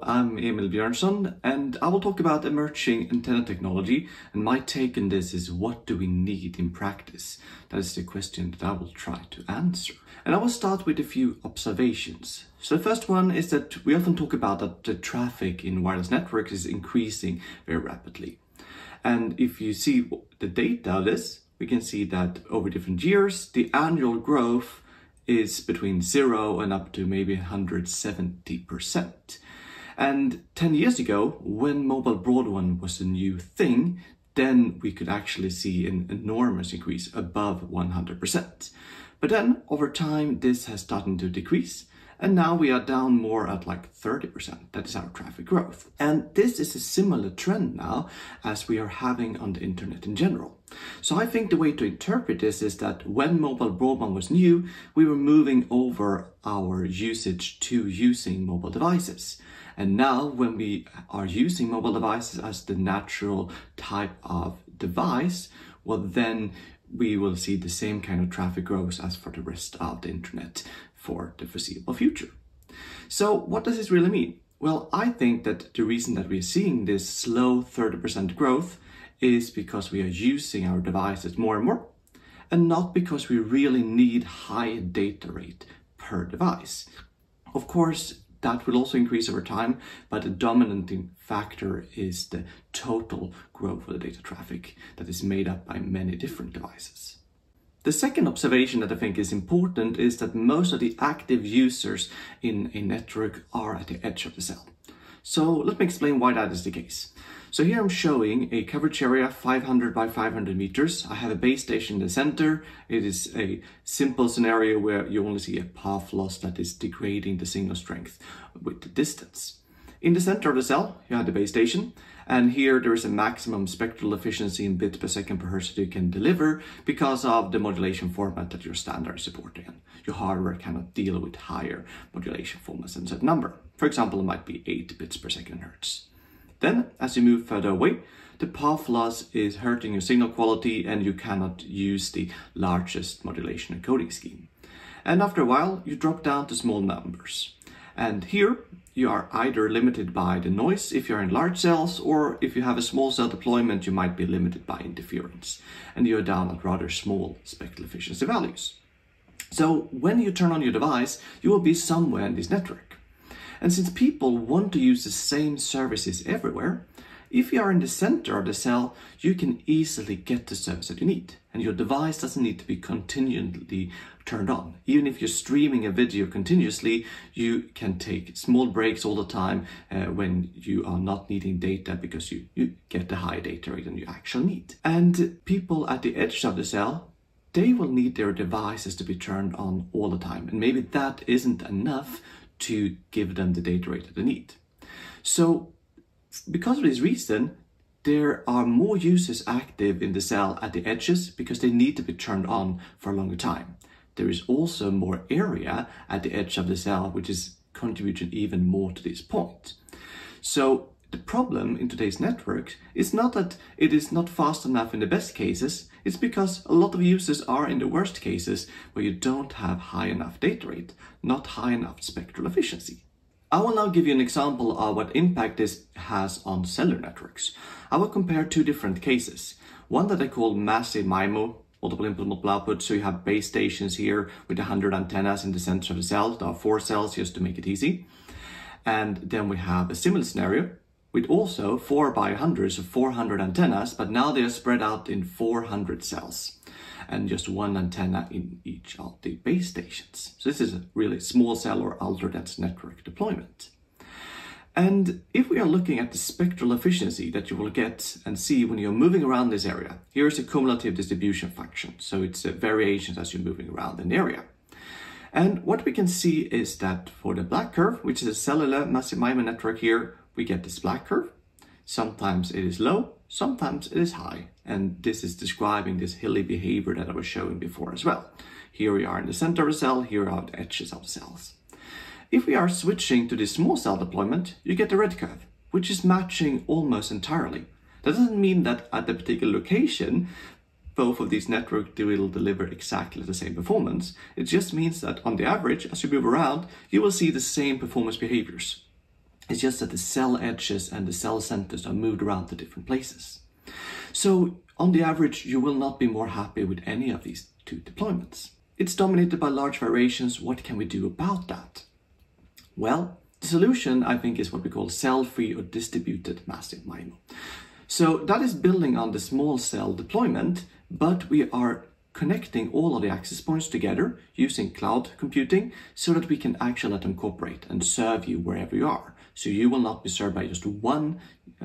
I'm Emil Björnson and I will talk about emerging antenna technology and my take on this is what do we need in practice? That is the question that I will try to answer. And I will start with a few observations. So the first one is that we often talk about that the traffic in wireless networks is increasing very rapidly. And if you see the data of this, we can see that over different years, the annual growth is between zero and up to maybe 170%. And 10 years ago, when mobile broadband was a new thing, then we could actually see an enormous increase above 100%. But then over time, this has started to decrease. And now we are down more at like 30%. That is our traffic growth. And this is a similar trend now as we are having on the internet in general. So I think the way to interpret this is that when mobile broadband was new, we were moving over our usage to using mobile devices. And now when we are using mobile devices as the natural type of device, well then we will see the same kind of traffic growth as for the rest of the internet for the foreseeable future. So what does this really mean? Well, I think that the reason that we're seeing this slow 30% growth is because we are using our devices more and more and not because we really need high data rate per device. Of course, that will also increase over time, but the dominant factor is the total growth of the data traffic that is made up by many different devices. The second observation that I think is important is that most of the active users in a network are at the edge of the cell. So let me explain why that is the case. So here I'm showing a coverage area 500 by 500 meters. I have a base station in the center. It is a simple scenario where you only see a path loss that is degrading the signal strength with the distance. In the center of the cell, you have the base station. And here there is a maximum spectral efficiency in bits per second per hertz that you can deliver because of the modulation format that your standard is supporting. Your hardware cannot deal with higher modulation formats than that number. For example, it might be 8 bits per second hertz. Then, as you move further away, the path loss is hurting your signal quality and you cannot use the largest modulation encoding scheme. And after a while, you drop down to small numbers. And here, you are either limited by the noise if you're in large cells, or if you have a small cell deployment, you might be limited by interference. And you're down at rather small spectral efficiency values. So when you turn on your device, you will be somewhere in this network. And since people want to use the same services everywhere, if you are in the center of the cell, you can easily get the service that you need. And your device doesn't need to be continually turned on. Even if you're streaming a video continuously, you can take small breaks all the time uh, when you are not needing data because you, you get the high data rate than you actually need. And people at the edge of the cell, they will need their devices to be turned on all the time. And maybe that isn't enough to give them the data rate that they need. So because of this reason, there are more users active in the cell at the edges because they need to be turned on for a longer time. There is also more area at the edge of the cell, which is contributing even more to this point. So the problem in today's networks is not that it is not fast enough in the best cases, it's because a lot of users are in the worst cases where you don't have high enough data rate, not high enough spectral efficiency. I will now give you an example of what impact this has on cellular networks. I will compare two different cases. One that I call massive MIMO, multiple input, multiple output. So you have base stations here with 100 antennas in the center of the cell. There are four cells just to make it easy. And then we have a similar scenario with also 4 by 100s of 400 antennas, but now they are spread out in 400 cells and just one antenna in each of the base stations. So this is a really small cell or ultra dense network deployment. And if we are looking at the spectral efficiency that you will get and see when you're moving around this area, here's a cumulative distribution function. So it's a variations as you're moving around an area. And what we can see is that for the black curve, which is a cellular massive MIMO network here, we get this black curve. Sometimes it is low, sometimes it is high. And this is describing this hilly behavior that I was showing before as well. Here we are in the center of the cell, here are the edges of cells. If we are switching to the small cell deployment, you get the red curve, which is matching almost entirely. That doesn't mean that at the particular location, both of these networks will deliver exactly the same performance. It just means that on the average, as you move around, you will see the same performance behaviors. It's just that the cell edges and the cell centers are moved around to different places. So on the average, you will not be more happy with any of these two deployments. It's dominated by large variations. What can we do about that? Well, the solution, I think, is what we call cell-free or distributed massive MIMO. So that is building on the small cell deployment, but we are connecting all of the access points together using cloud computing so that we can actually let them cooperate and serve you wherever you are. So you will not be served by just one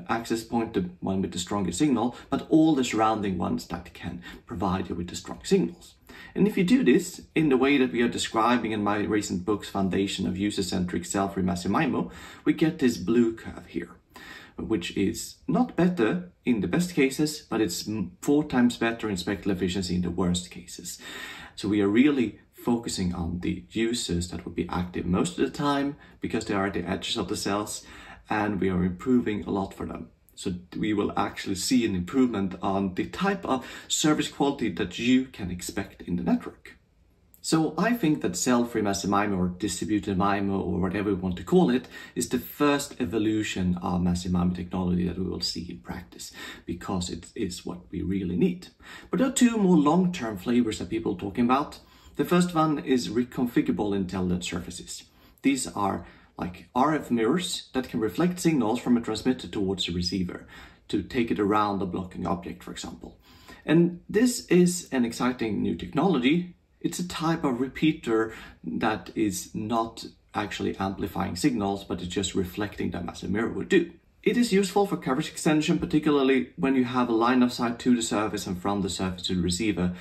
access point, the one with the strongest signal, but all the surrounding ones that can provide you with the strong signals. And if you do this in the way that we are describing in my recent book's Foundation of User-Centric Cell-Free Massive MIMO, we get this blue curve here which is not better in the best cases, but it's four times better in spectral efficiency in the worst cases. So we are really focusing on the users that will be active most of the time because they are at the edges of the cells and we are improving a lot for them. So we will actually see an improvement on the type of service quality that you can expect in the network. So I think that cell-free massive MIMO or distributed MIMO or whatever we want to call it is the first evolution of massive MIMO technology that we will see in practice because it is what we really need. But there are two more long-term flavors that people are talking about. The first one is reconfigurable intelligent surfaces. These are like RF mirrors that can reflect signals from a transmitter towards a receiver to take it around a blocking object, for example. And this is an exciting new technology it's a type of repeater that is not actually amplifying signals, but it's just reflecting them as a mirror would do. It is useful for coverage extension, particularly when you have a line of sight to the surface and from the surface to the receiver,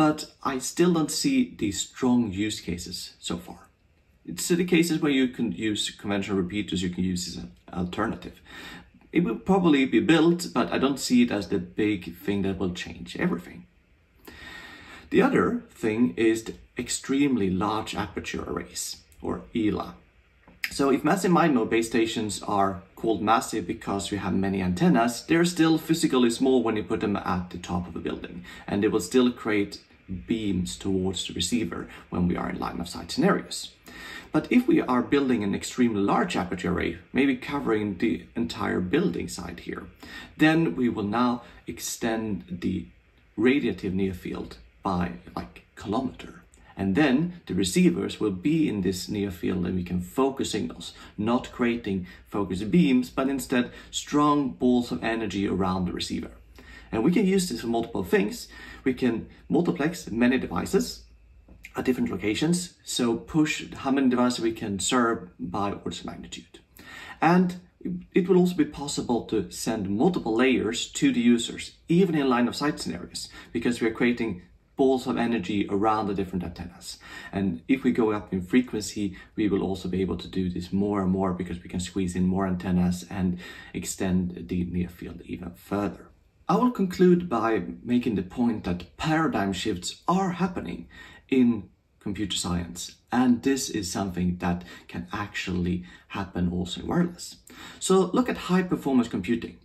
but I still don't see these strong use cases so far. It's the cases where you can use conventional repeaters, you can use as an alternative. It will probably be built, but I don't see it as the big thing that will change everything. The other thing is the extremely large aperture arrays, or ELA. So if massive MIMO base stations are called massive because we have many antennas, they're still physically small when you put them at the top of a building, and they will still create beams towards the receiver when we are in line of sight scenarios. But if we are building an extremely large aperture array, maybe covering the entire building side here, then we will now extend the radiative near field by like kilometer. And then the receivers will be in this near field and we can focus signals, not creating focused beams, but instead strong balls of energy around the receiver. And we can use this for multiple things. We can multiplex many devices at different locations. So push how many devices we can serve by orders of magnitude. And it will also be possible to send multiple layers to the users, even in line of sight scenarios, because we are creating balls of energy around the different antennas. And if we go up in frequency, we will also be able to do this more and more because we can squeeze in more antennas and extend the near field even further. I will conclude by making the point that paradigm shifts are happening in computer science. And this is something that can actually happen also in wireless. So look at high performance computing.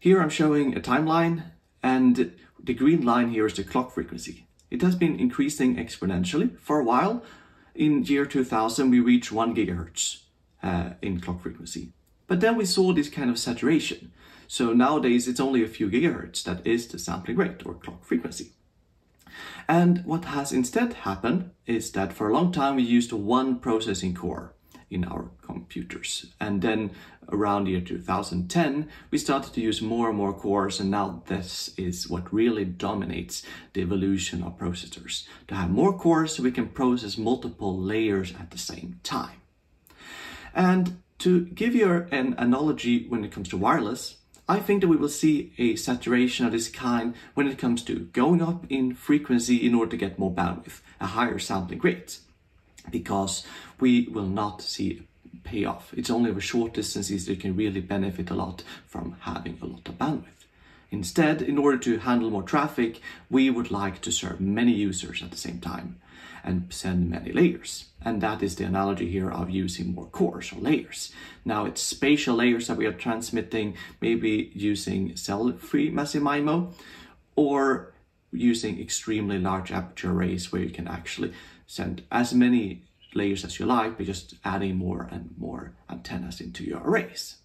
Here I'm showing a timeline and the green line here is the clock frequency. It has been increasing exponentially for a while. In year 2000, we reached 1 gigahertz uh, in clock frequency. But then we saw this kind of saturation. So nowadays, it's only a few gigahertz that is the sampling rate or clock frequency. And what has instead happened is that for a long time we used one processing core in our computers. And then around the year 2010, we started to use more and more cores. And now this is what really dominates the evolution of processors. To have more cores so we can process multiple layers at the same time. And to give you an analogy when it comes to wireless, I think that we will see a saturation of this kind when it comes to going up in frequency in order to get more bandwidth, a higher sampling rate because we will not see payoff. It's only over short distances that you can really benefit a lot from having a lot of bandwidth. Instead, in order to handle more traffic, we would like to serve many users at the same time and send many layers. And that is the analogy here of using more cores or layers. Now it's spatial layers that we are transmitting, maybe using cell-free massive MIMO or using extremely large aperture arrays where you can actually send as many layers as you like by just adding more and more antennas into your arrays.